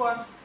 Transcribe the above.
one.